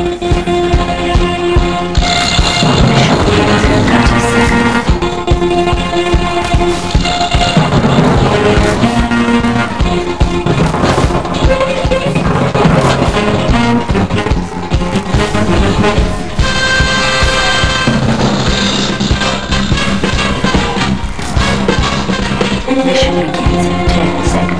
Thank you. Mission begins in 10 seconds.